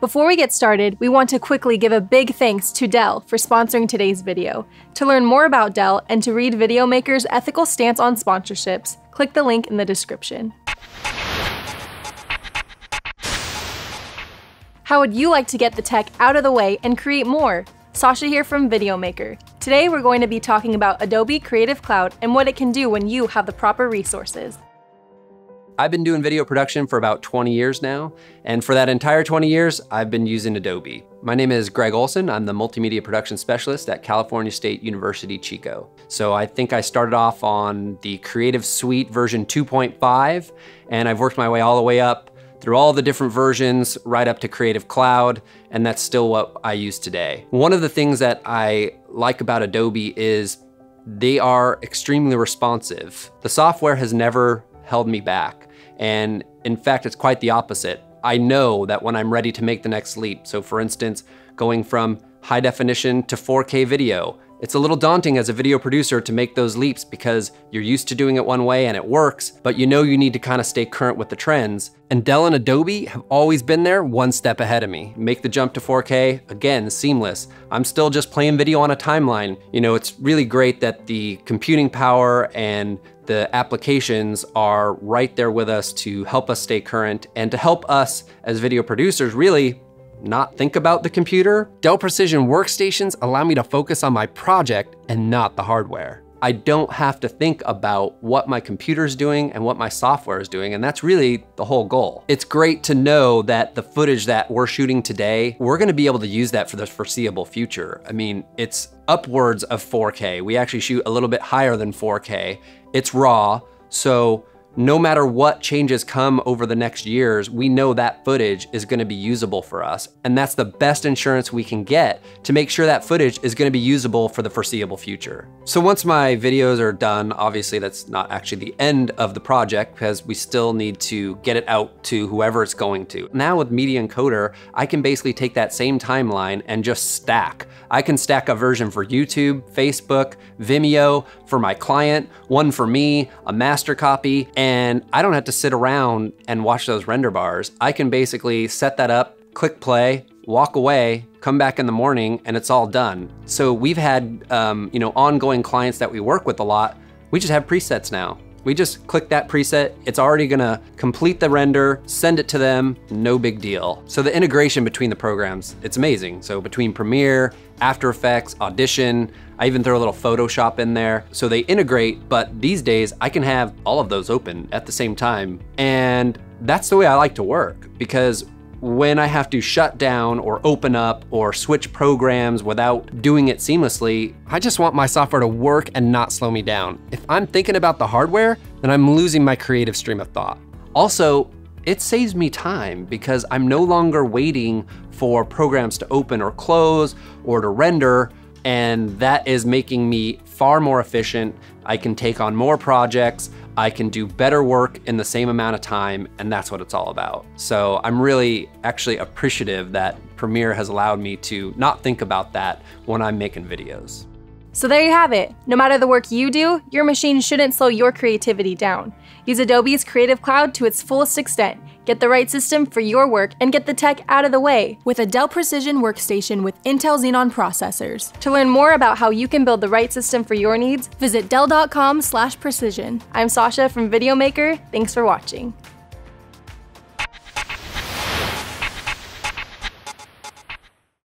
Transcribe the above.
Before we get started, we want to quickly give a big thanks to Dell for sponsoring today's video. To learn more about Dell and to read Videomaker's ethical stance on sponsorships, click the link in the description. How would you like to get the tech out of the way and create more? Sasha here from Videomaker. Today we're going to be talking about Adobe Creative Cloud and what it can do when you have the proper resources. I've been doing video production for about 20 years now, and for that entire 20 years, I've been using Adobe. My name is Greg Olson. I'm the Multimedia Production Specialist at California State University, Chico. So I think I started off on the Creative Suite version 2.5, and I've worked my way all the way up through all the different versions, right up to Creative Cloud, and that's still what I use today. One of the things that I like about Adobe is they are extremely responsive. The software has never held me back. And in fact, it's quite the opposite. I know that when I'm ready to make the next leap, so for instance, going from high definition to 4K video, it's a little daunting as a video producer to make those leaps because you're used to doing it one way and it works, but you know you need to kind of stay current with the trends. And Dell and Adobe have always been there one step ahead of me. Make the jump to 4K, again, seamless. I'm still just playing video on a timeline. You know, it's really great that the computing power and the applications are right there with us to help us stay current and to help us as video producers really not think about the computer. Dell Precision workstations allow me to focus on my project and not the hardware. I don't have to think about what my computer's doing and what my software is doing, and that's really the whole goal. It's great to know that the footage that we're shooting today, we're gonna be able to use that for the foreseeable future. I mean, it's upwards of 4K. We actually shoot a little bit higher than 4K. It's raw, so no matter what changes come over the next years, we know that footage is gonna be usable for us. And that's the best insurance we can get to make sure that footage is gonna be usable for the foreseeable future. So once my videos are done, obviously that's not actually the end of the project because we still need to get it out to whoever it's going to. Now with Media Encoder, I can basically take that same timeline and just stack. I can stack a version for YouTube, Facebook, Vimeo, for my client, one for me, a master copy, and I don't have to sit around and watch those render bars. I can basically set that up, click play, walk away, come back in the morning, and it's all done. So we've had um, you know ongoing clients that we work with a lot. We just have presets now. We just click that preset, it's already gonna complete the render, send it to them, no big deal. So the integration between the programs, it's amazing. So between Premiere, After Effects, Audition, I even throw a little Photoshop in there. So they integrate, but these days I can have all of those open at the same time. And that's the way I like to work because when I have to shut down or open up or switch programs without doing it seamlessly, I just want my software to work and not slow me down. If I'm thinking about the hardware, then I'm losing my creative stream of thought. Also, it saves me time because I'm no longer waiting for programs to open or close or to render and that is making me far more efficient. I can take on more projects, I can do better work in the same amount of time, and that's what it's all about. So I'm really actually appreciative that Premiere has allowed me to not think about that when I'm making videos. So there you have it. No matter the work you do, your machine shouldn't slow your creativity down. Use Adobe's Creative Cloud to its fullest extent. Get the right system for your work and get the tech out of the way with a Dell Precision workstation with Intel Xeon processors. To learn more about how you can build the right system for your needs, visit dell.com/precision. I'm Sasha from Videomaker. Thanks for watching.